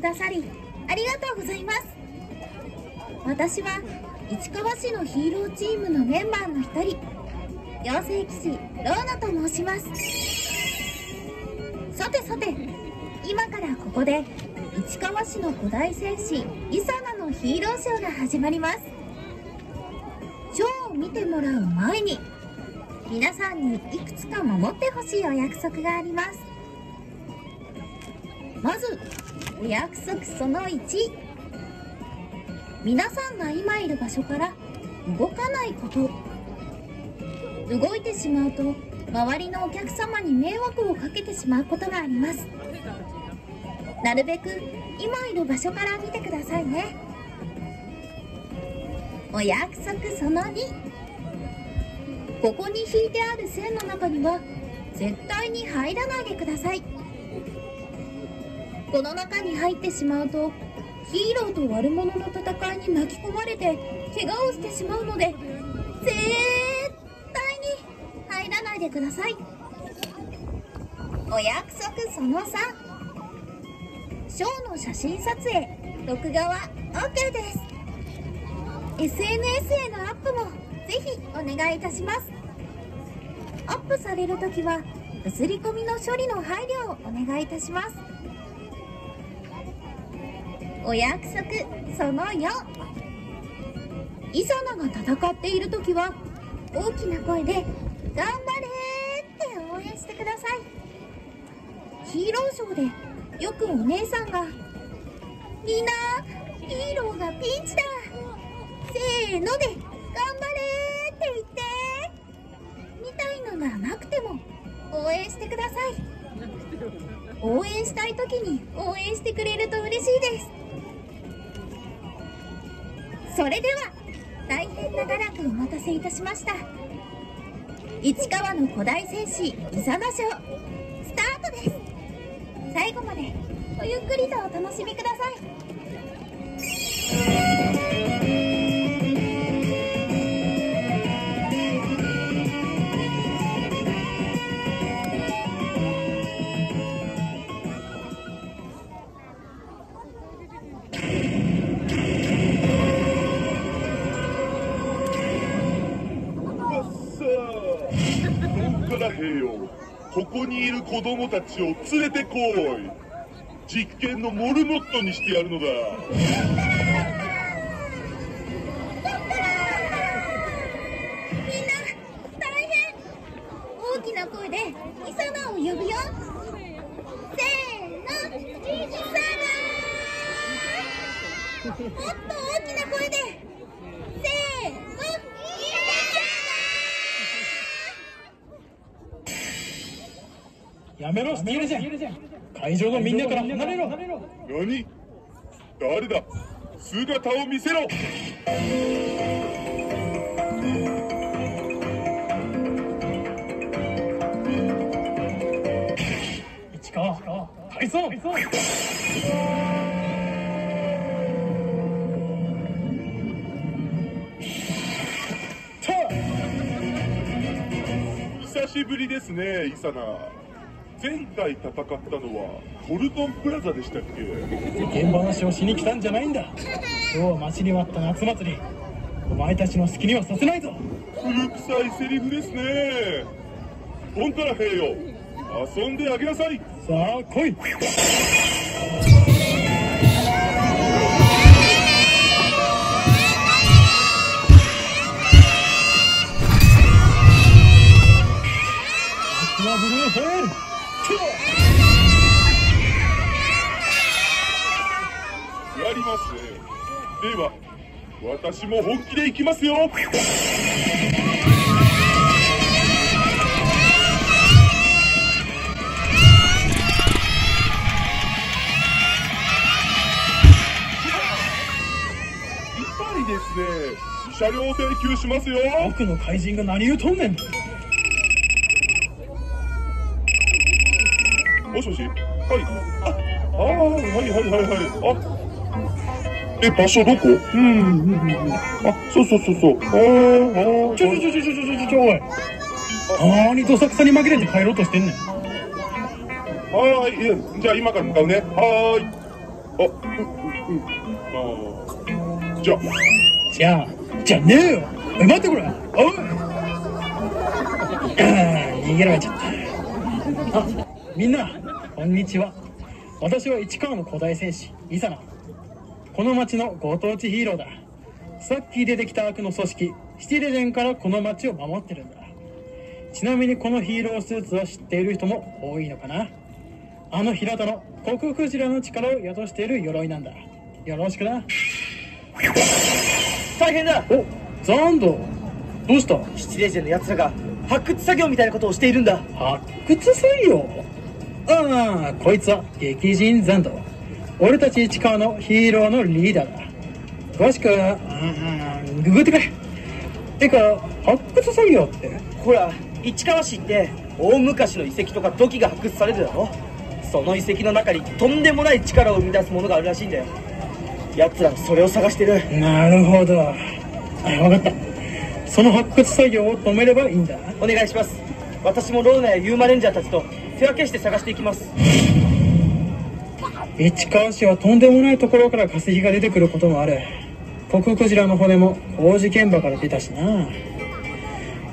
くださりありがとうございます。私は市川市のヒーローチームのメンバーの一人妖精騎士ローナと申します。さてさて今からここで市川市の古代戦士イサナのヒーローショーが始まります。ショーを見てもらう前に皆さんにいくつか守ってほしいお約束があります。まずお約束その1皆さんが今いる場所から動かないこと。動いてしまうと周りのお客様に迷惑をかけてしまうことがあります。なるべく今いる場所から見てくださいね。お約束その2ここに引いてある線の中には絶対に入らないでください。この中に入ってしまうとヒーローと悪者の戦いに巻き込まれて怪我をしてしまうので絶対に入らないでください。お約束その3ショーの写真撮影。録画は OK です。SNS へのアップもぜひお願いいたします。アップされるときは映り込みの処理の配慮をお願いいたします。お約束その4イザナが戦っているときは大きな声で「頑張れ!」って応援してくださいヒーローショーでよくお姉さんが「みんなヒーローがピンチだ!」せーので頑張れって言ってみたいのがなくても応援してください応援したい時に応援してくれると嬉しいですそれでは大変長らくお待たせいたしました。市川の古代戦士イザナ賞スタートです。最後までごゆっくりとお楽しみください。にいる子供たちを連れてこい。実験のモルモットにしてやるのだ。みんな大変大きな声でイサナを呼ぶよ。せーのイサナもっと大きな声でせーのやめろ、逃げるじゃん。会場のみんなから離れろ。何誰だ姿を見せろ市川、体操。久しぶりですねイサナ前回戦ったのはトルトンプラザでしたっけ？世間話をしに来たんじゃないんだ。今日は待ちに待った夏祭り。お前たちの好きにはさせないぞ。古臭いセリフですね。ポンタラ兵よ。遊んであげなさい。さあ来い。ブルーホエールります。ねでは私も本気でいきますよ。ですね慰謝料請求しますよ。僕の怪人が何言うとんねん。もしもし？はい。ああーはいはいはいはい。あえ、場所どこ？うん、うん、うん。あ、そうそうそうそう。あー、あー。ちょちょちょちょちょちょちょ、おい。あーにどさくさに紛れて帰ろうとしてんねん。はーい。じゃあ今から向かうね。はーい。あ、うん、うん。あー。じゃあ。じゃあ、じゃねえよ。え、待ってこれ。おい。あー、逃げられちゃった。あ、みんな、こんにちは。私は市川の古代戦士、イサナ。この町のご当地ヒーローだ。さっき出てきた悪の組織シティレジェンからこの町を守ってるんだ。ちなみにこのヒーロースーツは知っている人も多いのかな。あの平田のコククジラの力を宿している鎧なんだ。よろしくな。大変だ。おザンドどうした？シチレージェンの奴らが発掘作業みたいなことをしているんだ。発掘作業？ああこいつは激人ザンド俺たち市川のヒーローのリーダーだ。詳しくはうんググってくれ。てか発掘作業って？ほら市川市って大昔の遺跡とか土器が発掘されるだろ？その遺跡の中にとんでもない力を生み出すものがあるらしいんだよ。奴らはそれを探してる。なるほど。あ分かった。その発掘作業を止めればいいんだ。お願いします。私もローナやユーマレンジャーたちと手分けして探していきます市川市はとんでもないところから化石が出てくることもある。コククジラの骨も工事現場から出たしな。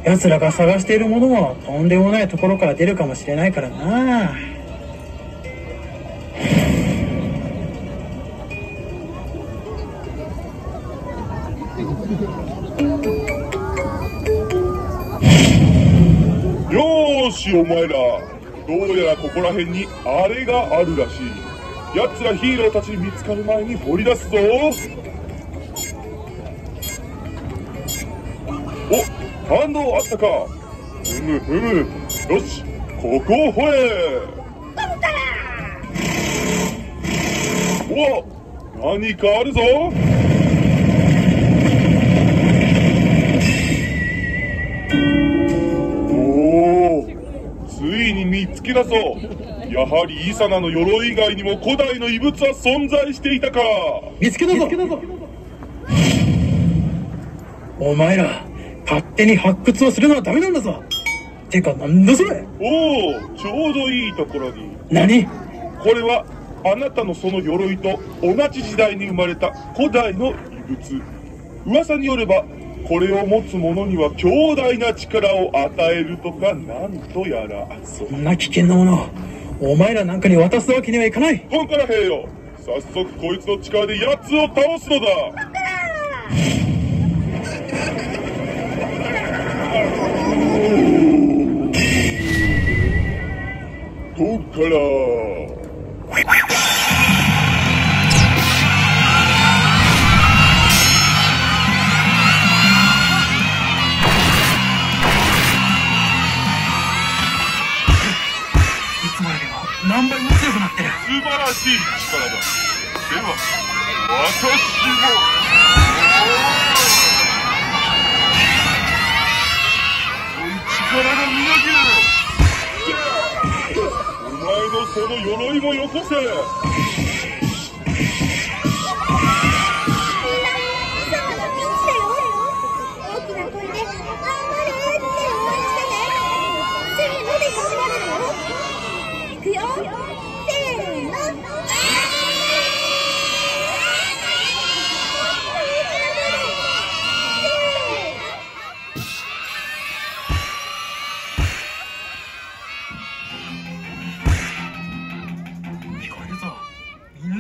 奴らが探しているものもとんでもないところから出るかもしれないからな。よーしお前ら。どうやらここら辺にあれがあるらしい。奴らヒーローたちに見つかる前に掘り出すぞ。お反応あったか。ふむふむ。よしここを掘れ。お何かあるぞ。おおついに見つけたぞやはりイサナの鎧以外にも古代の遺物は存在していたか。見つけたぞ。お前ら勝手に発掘をするのはダメなんだぞ。てかなんだそれ。おおちょうどいいところに。何？これはあなたのその鎧と同じ時代に生まれた古代の遺物。噂によればこれを持つ者には強大な力を与えるとかなんとやら。そそんな危険なものお前らなんかに渡すわけにはいかない。ここから兵よ。早速こいつの力で奴を倒すのだ。こっから？素晴らしい力だ。では私も。力がみなぎる。お前のその鎧もよこせ。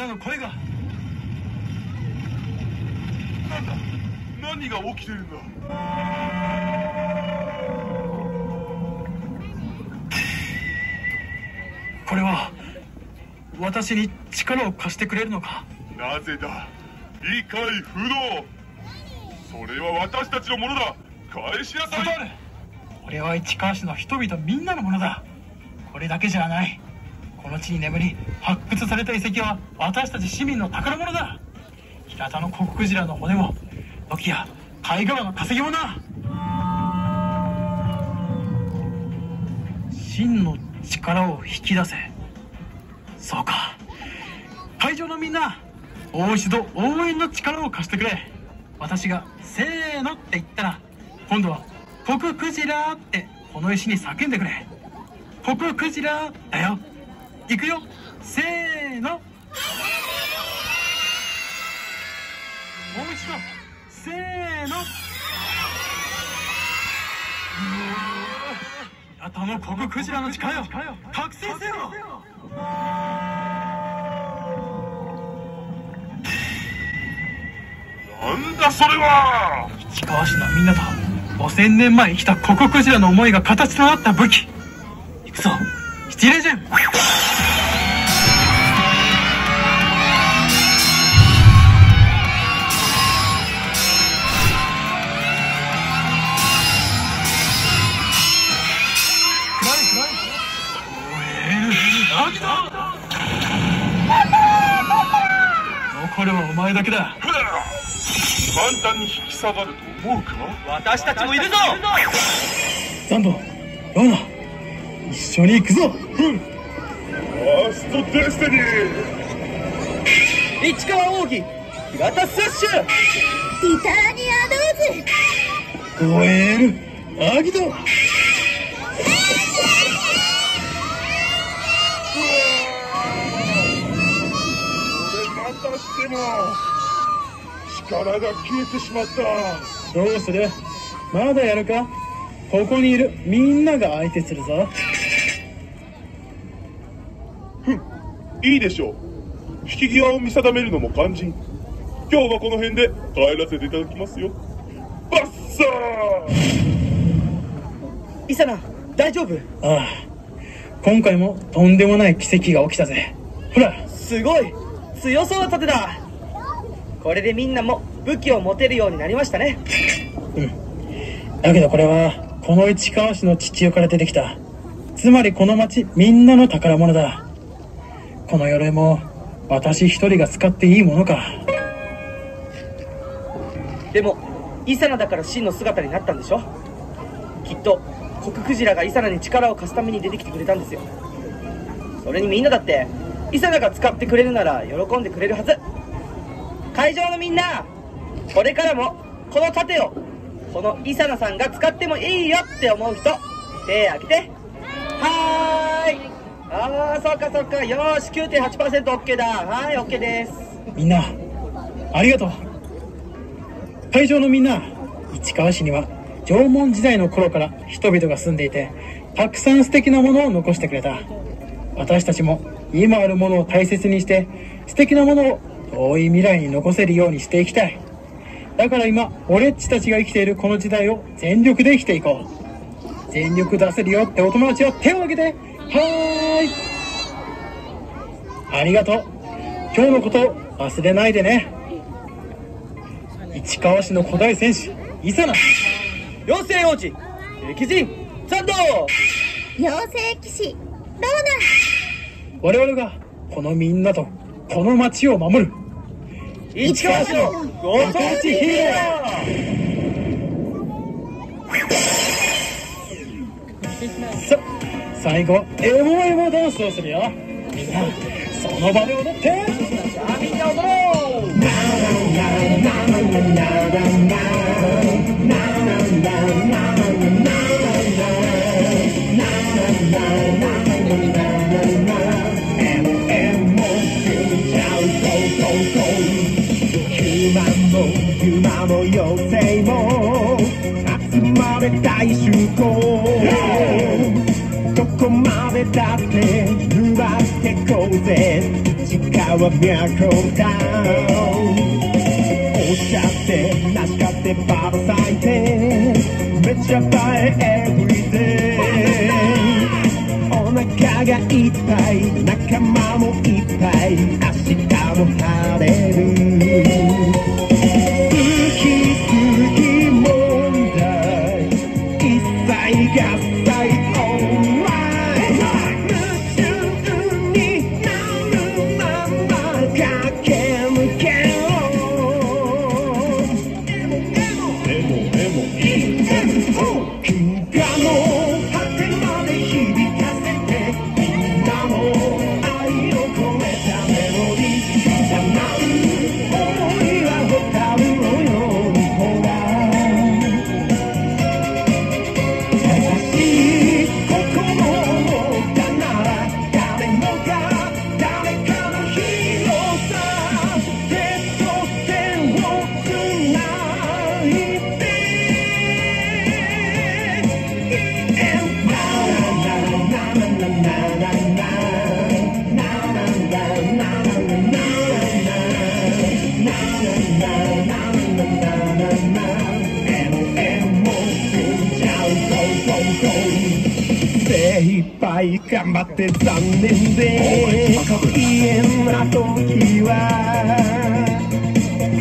なの声が。なんだ何が起きてるんだ。これは私に力を貸してくれるのか？なぜだ？理解不能。それは私たちのものだ。返しなさ断いる俺は市川市の人々みんなのものだ。これだけじゃないこの地に眠り発掘された遺跡は私たち市民の宝物だ。平田のコククジラの骨も土器や貝殻の稼ぎもな。真の力を引き出せ。そうか。会場のみんなもう一度応援の力を貸してくれ。私が「せーの」って言ったら今度は「コククジラ」ってこの石に叫んでくれ「コククジラ」だよ。いくよ。せーの。もう一度。せーの。あとのコブクジラの力よ。覚醒せよ。なんだそれは。市川市のみんなと5000年前生きたココクジラの思いが形となった武器。いくぞ。七レジェンアギト残るはお前だけだ。簡単に引き下がると思うか？私たちもいるぞ。ザンボローナ一緒に行くぞ。ファーストデスティニー。市川奥義平田スッシュティターニアローズ。ゴエールアギト俺またしても。力が消えてしまった。どうする？まだやるか？ここにいる。みんなが相手するぞ。いいでしょう。引き際を見定めるのも肝心。今日はこの辺で帰らせていただきますよ。バッサー！イサナ大丈夫？ああ。今回もとんでもない奇跡が起きたぜ。ほら。すごい強そうな盾だ。これでみんなも武器を持てるようになりましたね。だけどこれはこの市川市の地中から出てきた。つまりこの町みんなの宝物だ。この鎧も私一人が使っていいものか。でもイサナだから真の姿になったんでしょ？きっとコククジラがイサナに力を貸すために出てきてくれたんですよ。それにみんなだってイサナが使ってくれるなら喜んでくれるはず。会場のみんなこれからもこの盾をこのイサナさんが使ってもいいよって思う人手挙げて。はーい。ああそうかそうか。よーし 9.8%OK だ。はい OK です。みんなありがとう。会場のみんな市川市には縄文時代の頃から人々が住んでいてたくさん素敵なものを残してくれた。私たちも今あるものを大切にして素敵なものを遠い未来に残せるようにしていきたい。だから今俺っちたちが生きているこの時代を全力で生きていこう。全力出せるよってお友達は手を挙げてはーい。ありがとう。今日のこと忘れないでね。市川市の古代戦士イサナ妖精王子歴人サンド妖精騎士ローナ我々がこのみんなとこの町を守る。市川市のご当地ヒーロー。さ最後エモエモダンスをするよ。みんなその場で踊って。さあみんな踊ろうヒューヒューマンも妖精も集まれ大集合。どこまでだって奪ってこうぜ。時間は都だおっしゃってなしかってババ咲いて。めっちゃ映え everyday お腹がいっぱい仲間もいっぱい。明日も晴れる。頑張って残念で家な時は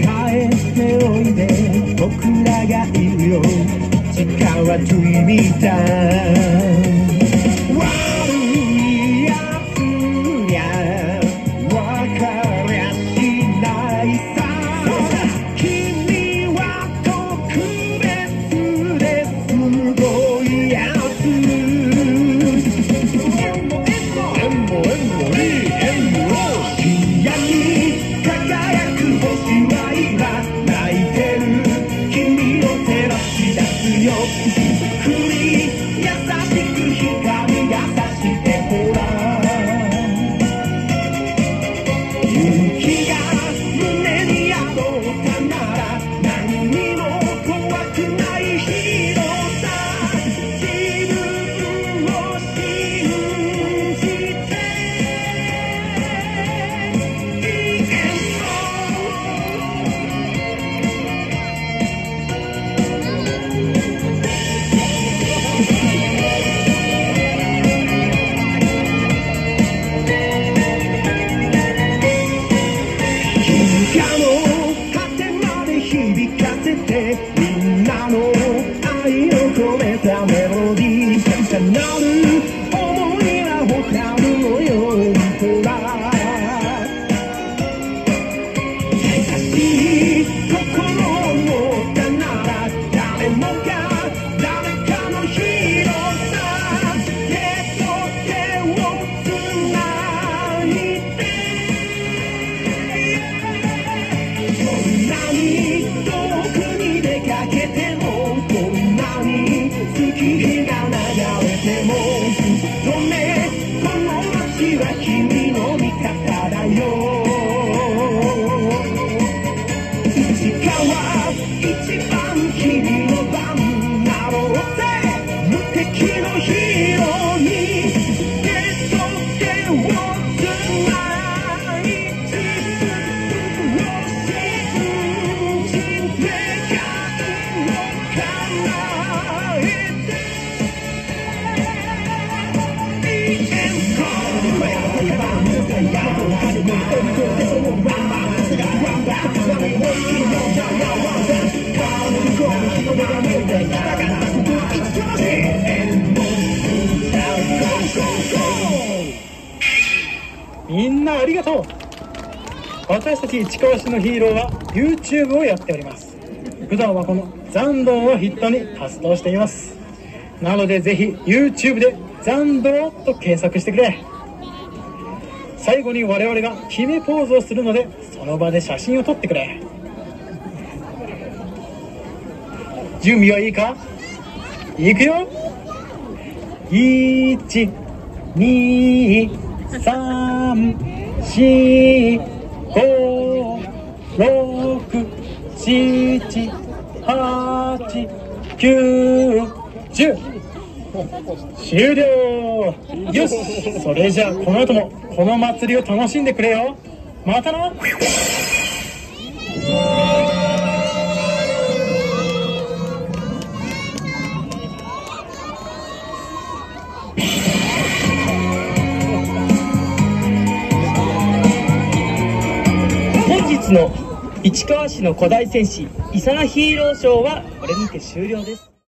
帰っておいで僕らがいるよ。時間は dreamy time ィみんなありがとう。私たち市川市のヒーローは YouTube をやっております。普段はこの残道をヒットに活動しています。なのでぜひ YouTube で残道と検索してくれ。最後に我々が決めポーズをするのでその場で写真を撮ってくれ。準備はいいか？いくよ。1 2 3 4 5 6 7 8 9 10終了。よし。それじゃあこの後もこの祭りを楽しんでくれよ。またな。日の市川市の古代戦士イサナヒーローショーはこれにて終了です。